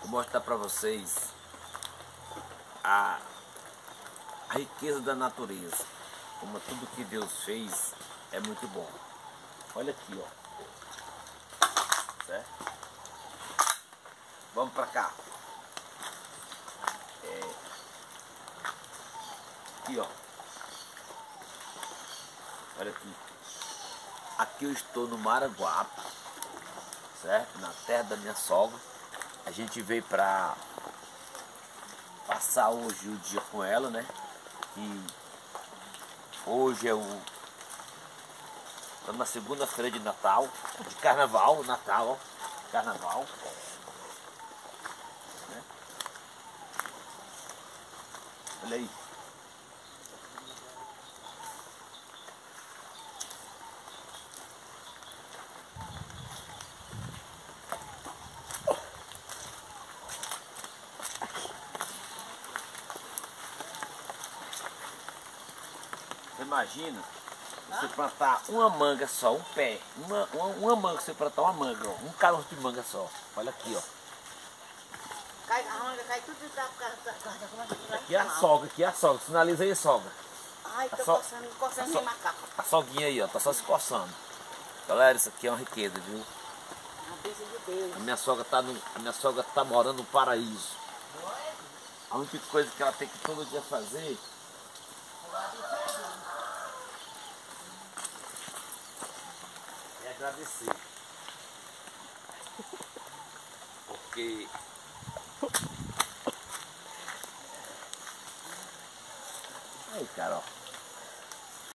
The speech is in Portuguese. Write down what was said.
vou mostrar para vocês a, a riqueza da natureza. Como tudo que Deus fez é muito bom. Olha aqui, ó. Certo? Vamos para cá. É... Aqui, ó. Olha aqui. Aqui eu estou no Maraguape, certo? Na terra da minha sogra. A gente veio para passar hoje o dia com ela, né? E hoje é o. Estamos na segunda-feira de Natal, de carnaval, Natal. Carnaval. Né? Olha aí. Imagina você plantar uma manga só, um pé, uma, uma, uma manga, você plantar uma manga, ó, um caroço de manga só. Olha aqui, ó. Cai, a manga cai tudo que vai? Aqui é a sogra, aqui é a sogra. Sinaliza aí, sogra. Ai, tô a so- coçando, coçando so- macaco. A soguinha aí, ó, tá só se coçando. Galera, isso aqui é uma riqueza, viu? De. A minha sogra tá, no, a minha sogra tá morando no paraíso. A única coisa que ela tem que todo dia fazer é agradecer. Porque Aí, cara, ó.